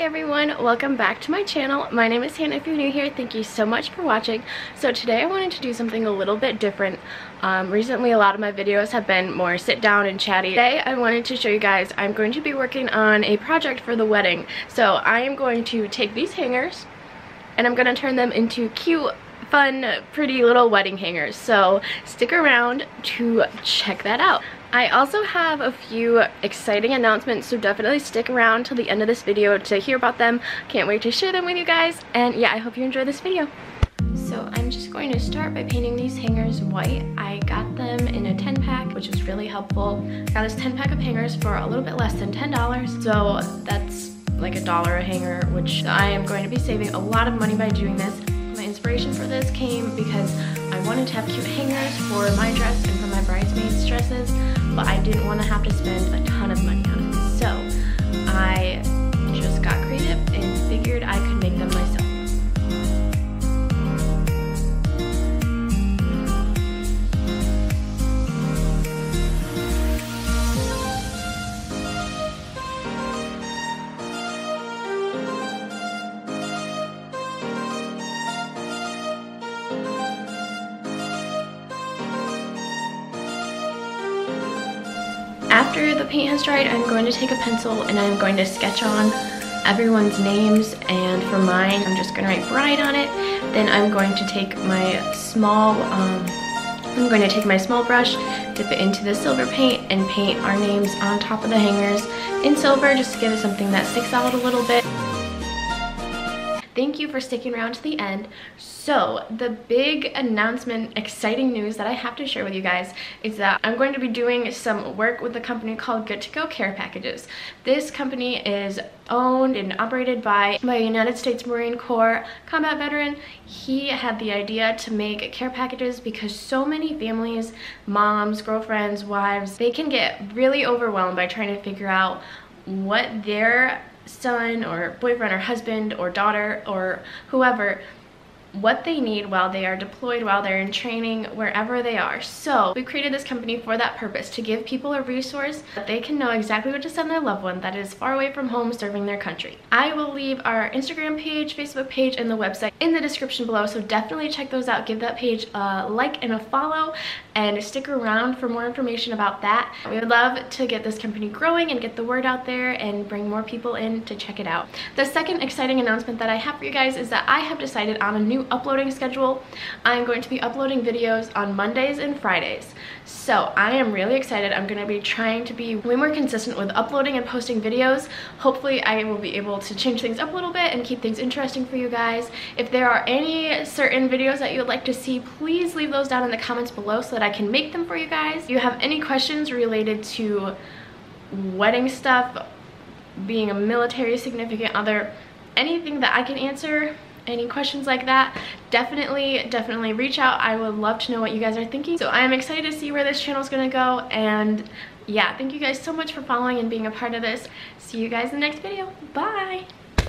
Everyone, welcome back to my channel. My name is Hannah if you're new here. Thank you so much for watching. So today I wanted to do something a little bit different. Um, recently a lot of my videos have been more sit down and chatty. Today I wanted to show you guys I'm going to be working on a project for the wedding. So I am going to take these hangers and I'm going to turn them into cute fun, pretty little wedding hangers. So stick around to check that out. I also have a few exciting announcements, so definitely stick around till the end of this video to hear about them. Can't wait to share them with you guys. And yeah, I hope you enjoy this video. So I'm just going to start by painting these hangers white. I got them in a 10 pack, which was really helpful. I got this 10 pack of hangers for a little bit less than $10. So that's like a dollar a hanger, which I am going to be saving a lot of money by doing this. My inspiration for this came because I wanted to have cute hangers for my dress my bridesmaids dresses, but I didn't want to have to spend a ton of money on it. So I After the paint has dried, I'm going to take a pencil and I'm going to sketch on everyone's names and for mine, I'm just gonna write bride on it. Then I'm going to take my small, um, I'm going to take my small brush, dip it into the silver paint and paint our names on top of the hangers in silver just to give it something that sticks out a little bit. Thank you for sticking around to the end. So the big announcement, exciting news that I have to share with you guys is that I'm going to be doing some work with a company called Good To Go Care Packages. This company is owned and operated by my United States Marine Corps combat veteran. He had the idea to make care packages because so many families, moms, girlfriends, wives, they can get really overwhelmed by trying to figure out what their son or boyfriend or husband or daughter or whoever what they need while they are deployed, while they're in training, wherever they are. So we created this company for that purpose, to give people a resource that they can know exactly what to send their loved one that is far away from home serving their country. I will leave our Instagram page, Facebook page, and the website in the description below, so definitely check those out. Give that page a like and a follow, and stick around for more information about that. We would love to get this company growing and get the word out there and bring more people in to check it out. The second exciting announcement that I have for you guys is that I have decided on a new uploading schedule. I'm going to be uploading videos on Mondays and Fridays. So I am really excited. I'm going to be trying to be way more consistent with uploading and posting videos. Hopefully I will be able to change things up a little bit and keep things interesting for you guys. If there are any certain videos that you would like to see, please leave those down in the comments below so that I can make them for you guys. If you have any questions related to wedding stuff, being a military significant other, anything that I can answer, any questions like that, definitely, definitely reach out. I would love to know what you guys are thinking. So I am excited to see where this channel is going to go. And yeah, thank you guys so much for following and being a part of this. See you guys in the next video. Bye!